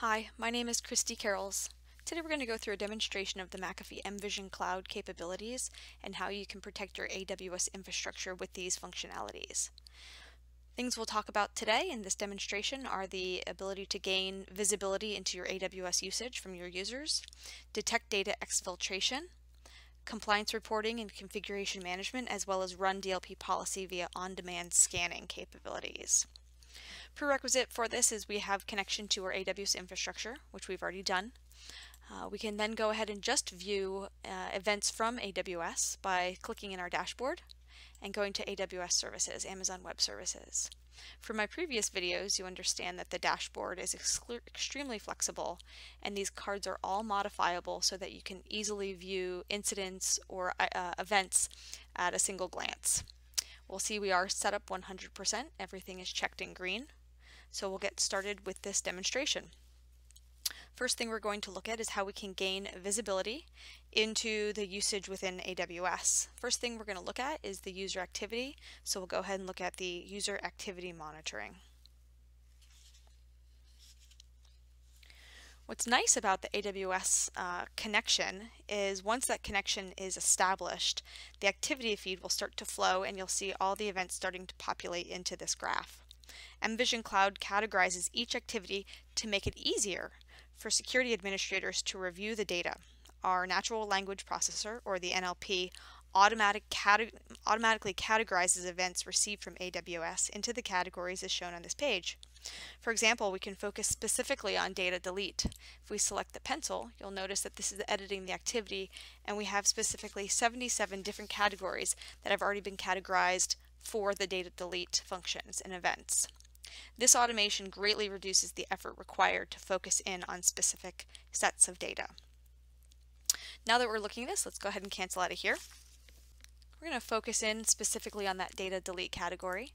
Hi, my name is Christy Karrels. Today we're going to go through a demonstration of the McAfee mVision Cloud capabilities and how you can protect your AWS infrastructure with these functionalities. Things we'll talk about today in this demonstration are the ability to gain visibility into your AWS usage from your users, detect data exfiltration, compliance reporting and configuration management, as well as run DLP policy via on-demand scanning capabilities. Prerequisite for this is we have connection to our AWS infrastructure, which we've already done. Uh, we can then go ahead and just view uh, events from AWS by clicking in our dashboard and going to AWS Services, Amazon Web Services. From my previous videos, you understand that the dashboard is extremely flexible and these cards are all modifiable so that you can easily view incidents or uh, events at a single glance. We'll see we are set up 100%. Everything is checked in green. So we'll get started with this demonstration. First thing we're going to look at is how we can gain visibility into the usage within AWS. First thing we're going to look at is the user activity. So we'll go ahead and look at the user activity monitoring. What's nice about the AWS uh, connection is once that connection is established, the activity feed will start to flow and you'll see all the events starting to populate into this graph. mVision Cloud categorizes each activity to make it easier for security administrators to review the data. Our natural language processor, or the NLP, automatic cate automatically categorizes events received from AWS into the categories as shown on this page. For example, we can focus specifically on data delete. If we select the pencil, you'll notice that this is editing the activity and we have specifically 77 different categories that have already been categorized for the data delete functions and events. This automation greatly reduces the effort required to focus in on specific sets of data. Now that we're looking at this, let's go ahead and cancel out of here. We're going to focus in specifically on that data delete category.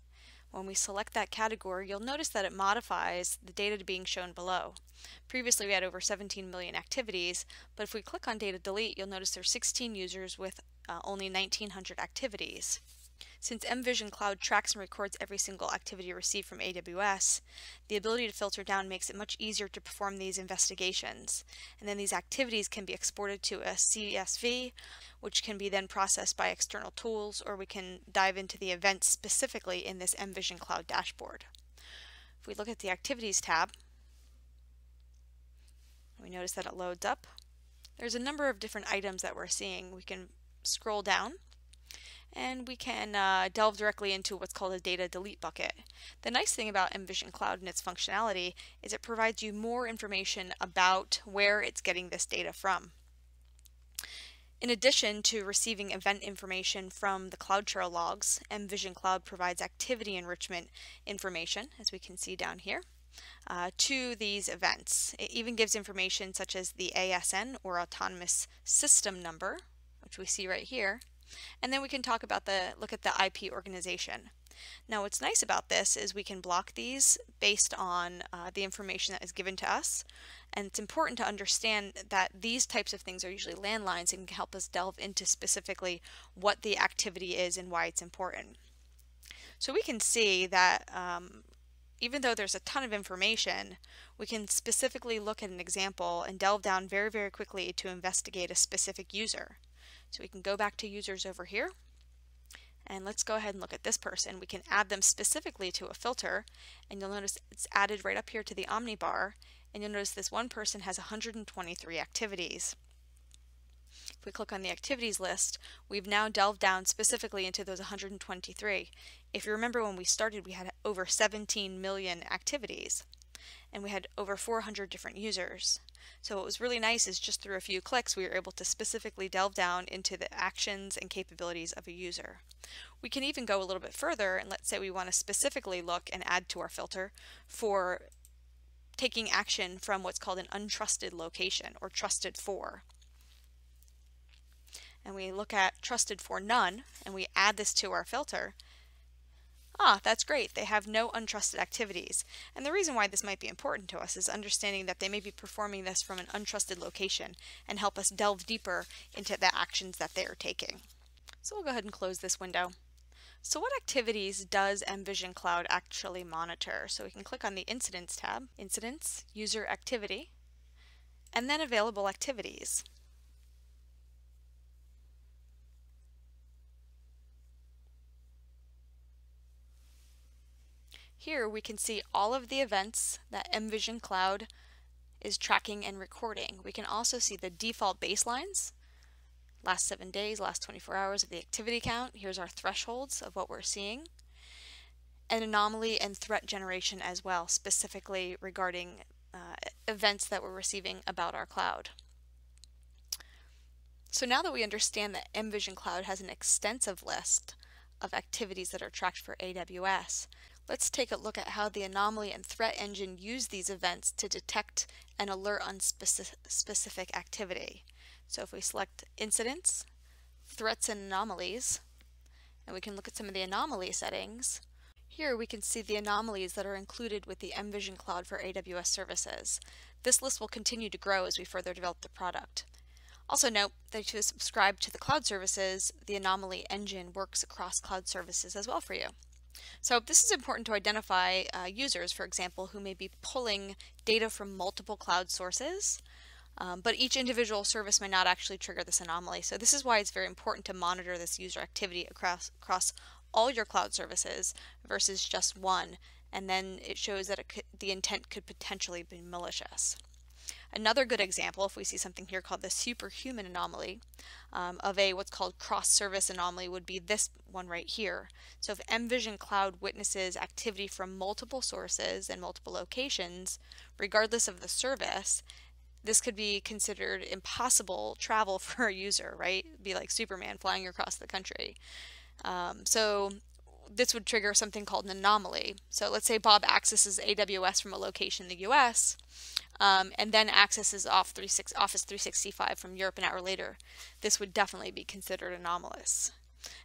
When we select that category, you'll notice that it modifies the data being shown below. Previously, we had over 17 million activities, but if we click on data delete, you'll notice there's 16 users with uh, only 1900 activities. Since mVision Cloud tracks and records every single activity received from AWS, the ability to filter down makes it much easier to perform these investigations. And then these activities can be exported to a CSV, which can be then processed by external tools, or we can dive into the events specifically in this mVision Cloud dashboard. If we look at the Activities tab, we notice that it loads up. There's a number of different items that we're seeing. We can scroll down and we can uh, delve directly into what's called a data delete bucket. The nice thing about mVision Cloud and its functionality is it provides you more information about where it's getting this data from. In addition to receiving event information from the CloudTrail logs, mVision Cloud provides activity enrichment information, as we can see down here, uh, to these events. It even gives information such as the ASN, or Autonomous System Number, which we see right here, and then we can talk about the, look at the IP organization. Now what's nice about this is we can block these based on uh, the information that is given to us. And it's important to understand that these types of things are usually landlines and can help us delve into specifically what the activity is and why it's important. So we can see that um, even though there's a ton of information, we can specifically look at an example and delve down very, very quickly to investigate a specific user. So we can go back to users over here. And let's go ahead and look at this person. We can add them specifically to a filter, and you'll notice it's added right up here to the Omni bar, and you'll notice this one person has 123 activities. If we click on the activities list, we've now delved down specifically into those 123. If you remember when we started, we had over 17 million activities and we had over 400 different users. So what was really nice is just through a few clicks we were able to specifically delve down into the actions and capabilities of a user. We can even go a little bit further and let's say we want to specifically look and add to our filter for taking action from what's called an untrusted location or trusted for. And we look at trusted for none and we add this to our filter Ah, that's great. They have no untrusted activities. And the reason why this might be important to us is understanding that they may be performing this from an untrusted location and help us delve deeper into the actions that they are taking. So we'll go ahead and close this window. So what activities does mVision Cloud actually monitor? So we can click on the Incidents tab, Incidents, User Activity, and then Available Activities. Here we can see all of the events that mVision Cloud is tracking and recording. We can also see the default baselines, last seven days, last 24 hours of the activity count. Here's our thresholds of what we're seeing. And anomaly and threat generation as well, specifically regarding uh, events that we're receiving about our cloud. So now that we understand that mVision Cloud has an extensive list of activities that are tracked for AWS, Let's take a look at how the anomaly and threat engine use these events to detect and alert on speci specific activity. So if we select incidents, threats and anomalies, and we can look at some of the anomaly settings, here we can see the anomalies that are included with the mVision Cloud for AWS services. This list will continue to grow as we further develop the product. Also note that you subscribe to the cloud services, the anomaly engine works across cloud services as well for you. So this is important to identify uh, users, for example, who may be pulling data from multiple cloud sources, um, but each individual service may not actually trigger this anomaly. So this is why it's very important to monitor this user activity across, across all your cloud services versus just one, and then it shows that it could, the intent could potentially be malicious. Another good example, if we see something here called the superhuman anomaly um, of a what's called cross-service anomaly would be this one right here. So if mVision Cloud witnesses activity from multiple sources and multiple locations, regardless of the service, this could be considered impossible travel for a user, right? Be like Superman flying across the country. Um, so this would trigger something called an anomaly. So let's say Bob accesses AWS from a location in the US um, and then accesses Office 365 from Europe an hour later. This would definitely be considered anomalous.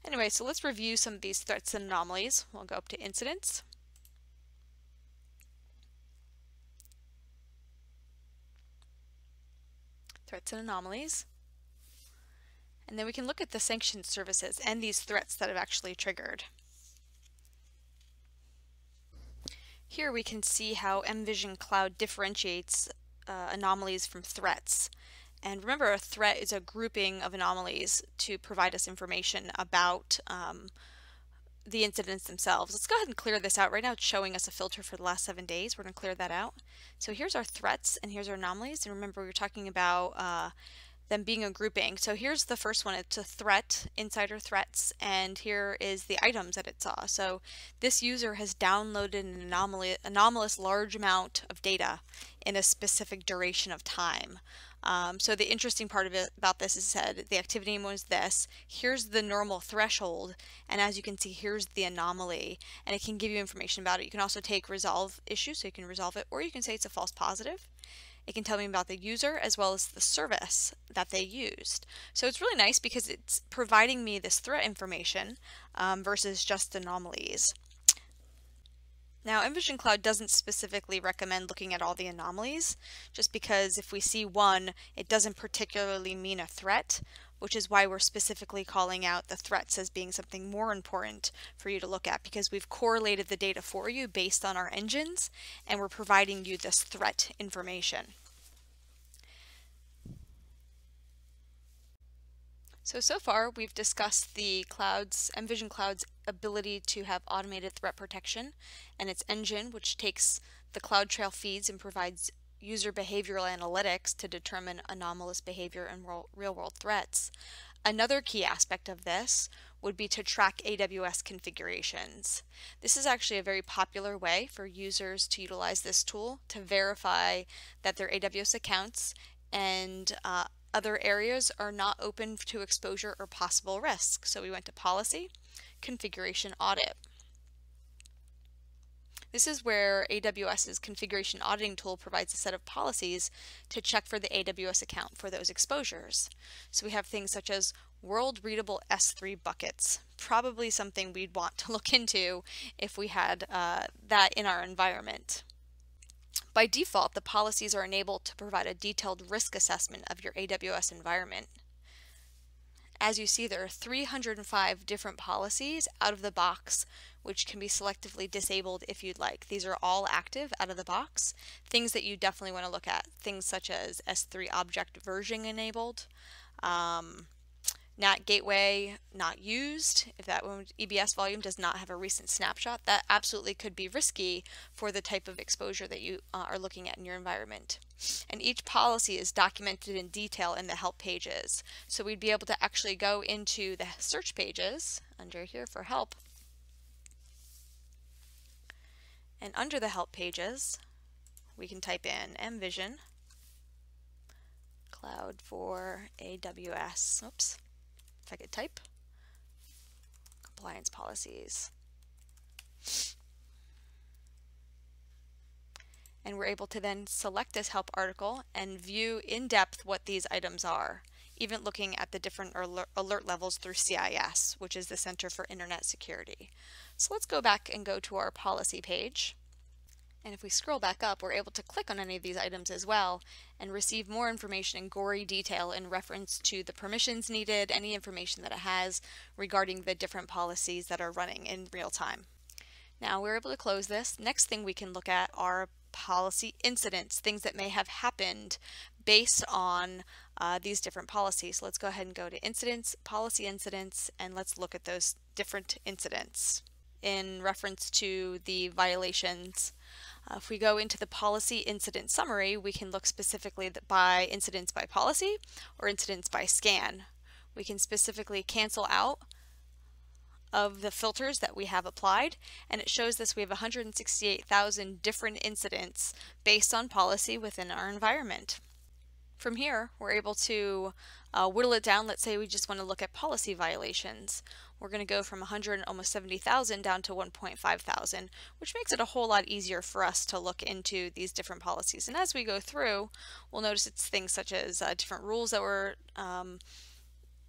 Anyway, so let's review some of these threats and anomalies. We'll go up to incidents. Threats and anomalies. And then we can look at the sanctioned services and these threats that have actually triggered. Here we can see how mVision Cloud differentiates uh, anomalies from threats. And remember, a threat is a grouping of anomalies to provide us information about um, the incidents themselves. Let's go ahead and clear this out. Right now it's showing us a filter for the last seven days. We're going to clear that out. So here's our threats and here's our anomalies. And remember, we are talking about uh, them being a grouping. So here's the first one. It's a threat, insider threats, and here is the items that it saw. So this user has downloaded an anomaly, anomalous large amount of data in a specific duration of time. Um, so the interesting part of it about this is said the activity name was this. Here's the normal threshold, and as you can see, here's the anomaly, and it can give you information about it. You can also take resolve issue, so you can resolve it, or you can say it's a false positive. It can tell me about the user as well as the service that they used. So it's really nice because it's providing me this threat information um, versus just anomalies. Now, mVision Cloud doesn't specifically recommend looking at all the anomalies, just because if we see one, it doesn't particularly mean a threat, which is why we're specifically calling out the threats as being something more important for you to look at because we've correlated the data for you based on our engines and we're providing you this threat information. So, so far we've discussed the cloud's, mVision Cloud's ability to have automated threat protection and its engine, which takes the CloudTrail feeds and provides user behavioral analytics to determine anomalous behavior and real-world threats. Another key aspect of this would be to track AWS configurations. This is actually a very popular way for users to utilize this tool to verify that their AWS accounts and uh, other areas are not open to exposure or possible risk. So we went to Policy, Configuration Audit. This is where AWS's configuration auditing tool provides a set of policies to check for the AWS account for those exposures. So we have things such as world readable S3 buckets, probably something we'd want to look into if we had uh, that in our environment. By default, the policies are enabled to provide a detailed risk assessment of your AWS environment. As you see, there are 305 different policies out of the box, which can be selectively disabled if you'd like. These are all active out of the box. Things that you definitely want to look at, things such as S3 object version enabled, um, NAT gateway not used, if that EBS volume does not have a recent snapshot, that absolutely could be risky for the type of exposure that you uh, are looking at in your environment. And each policy is documented in detail in the help pages. So we'd be able to actually go into the search pages under here for help. And under the help pages, we can type in mVision cloud for AWS. Oops if I could type, compliance policies. And we're able to then select this help article and view in depth what these items are, even looking at the different alert, levels through CIS, which is the Center for Internet Security. So let's go back and go to our policy page. And if we scroll back up, we're able to click on any of these items as well and receive more information in gory detail in reference to the permissions needed, any information that it has regarding the different policies that are running in real time. Now we're able to close this. Next thing we can look at are policy incidents, things that may have happened based on uh, these different policies. So let's go ahead and go to incidents, policy incidents, and let's look at those different incidents in reference to the violations uh, if we go into the policy incident summary, we can look specifically by incidents by policy or incidents by scan. We can specifically cancel out of the filters that we have applied and it shows us we have 168,000 different incidents based on policy within our environment. From here, we're able to uh, whittle it down. Let's say we just want to look at policy violations. We're going to go from 100 almost 70,000 down to 1.5 thousand, which makes it a whole lot easier for us to look into these different policies. And as we go through, we'll notice it's things such as uh, different rules that were um,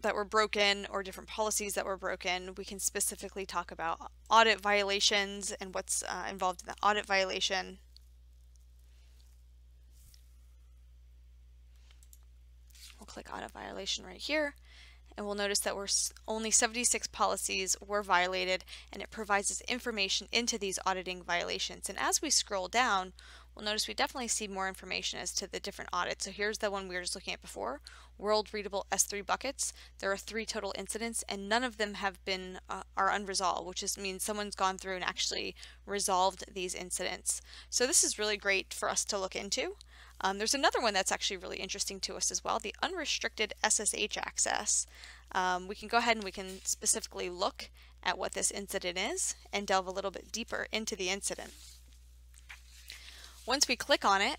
that were broken or different policies that were broken. We can specifically talk about audit violations and what's uh, involved in the audit violation. Click audit violation right here and we'll notice that we're only 76 policies were violated and it provides us information into these auditing violations. And as we scroll down, we'll notice we definitely see more information as to the different audits. So here's the one we were just looking at before, world readable S3 buckets. There are three total incidents and none of them have been uh, are unresolved, which just means someone's gone through and actually resolved these incidents. So this is really great for us to look into. Um, there's another one that's actually really interesting to us as well, the unrestricted SSH access. Um, we can go ahead and we can specifically look at what this incident is and delve a little bit deeper into the incident. Once we click on it,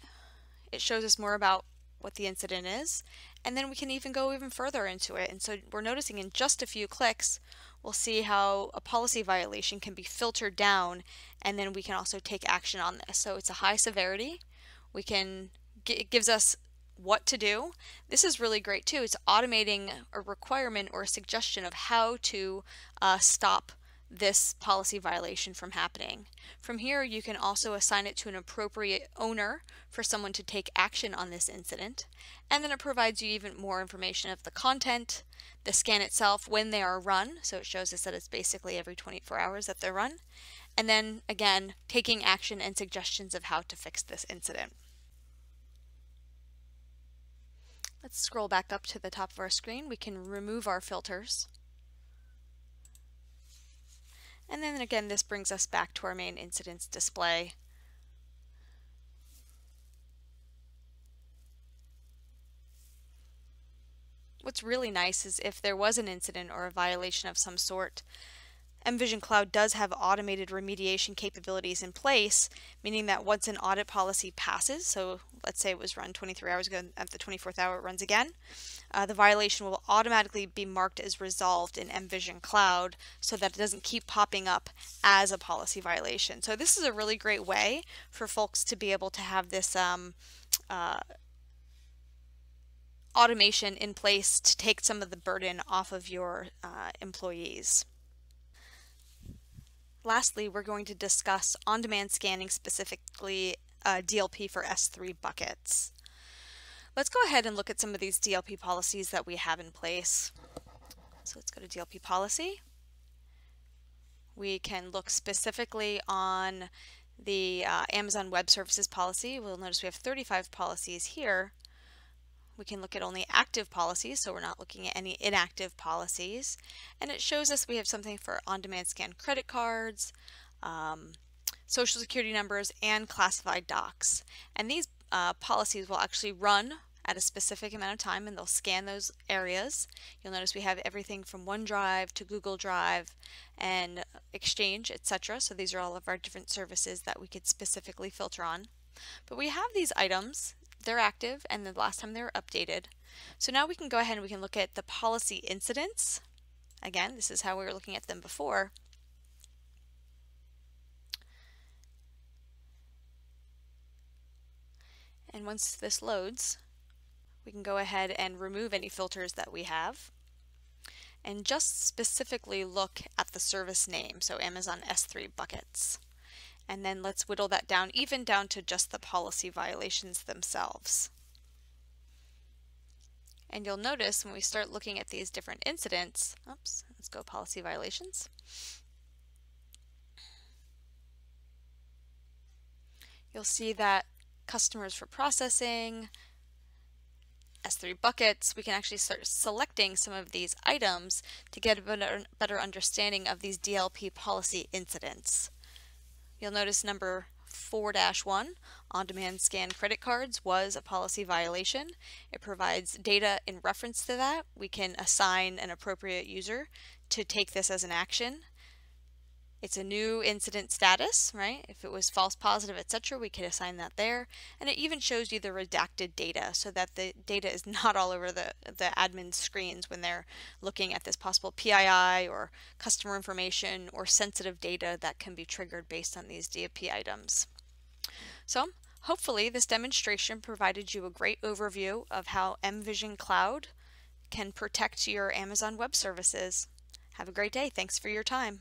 it shows us more about what the incident is, and then we can even go even further into it. And so we're noticing in just a few clicks, we'll see how a policy violation can be filtered down, and then we can also take action on this. So it's a high severity. We can it gives us what to do. This is really great too. It's automating a requirement or a suggestion of how to uh, stop this policy violation from happening. From here, you can also assign it to an appropriate owner for someone to take action on this incident. And then it provides you even more information of the content, the scan itself, when they are run. So it shows us that it's basically every 24 hours that they're run. And then again, taking action and suggestions of how to fix this incident. Let's scroll back up to the top of our screen. We can remove our filters. And then again, this brings us back to our main incidents display. What's really nice is if there was an incident or a violation of some sort, mVision Cloud does have automated remediation capabilities in place, meaning that once an audit policy passes, so let's say it was run 23 hours ago at the 24th hour it runs again, uh, the violation will automatically be marked as resolved in mVision Cloud so that it doesn't keep popping up as a policy violation. So this is a really great way for folks to be able to have this um, uh, automation in place to take some of the burden off of your uh, employees. Lastly, we're going to discuss on-demand scanning, specifically uh, DLP for S3 buckets. Let's go ahead and look at some of these DLP policies that we have in place. So let's go to DLP policy. We can look specifically on the uh, Amazon Web Services policy. We'll notice we have 35 policies here. We can look at only active policies, so we're not looking at any inactive policies. And it shows us we have something for on-demand scan credit cards, um, social security numbers, and classified docs. And these uh, policies will actually run at a specific amount of time and they'll scan those areas. You'll notice we have everything from OneDrive to Google Drive and Exchange, etc. So these are all of our different services that we could specifically filter on. But we have these items, they're active and the last time they were updated. So now we can go ahead and we can look at the policy incidents. Again, this is how we were looking at them before. And once this loads, we can go ahead and remove any filters that we have and just specifically look at the service name, so Amazon S3 buckets. And then let's whittle that down even down to just the policy violations themselves. And you'll notice when we start looking at these different incidents, oops, let's go policy violations. You'll see that customers for processing, S3 buckets, we can actually start selecting some of these items to get a better, understanding of these DLP policy incidents. You'll notice number 4-1, on-demand scan credit cards, was a policy violation. It provides data in reference to that. We can assign an appropriate user to take this as an action. It's a new incident status, right? If it was false positive, etc., we could assign that there. And it even shows you the redacted data so that the data is not all over the, the admin screens when they're looking at this possible PII or customer information or sensitive data that can be triggered based on these DLP items. So hopefully this demonstration provided you a great overview of how mVision Cloud can protect your Amazon Web Services. Have a great day. Thanks for your time.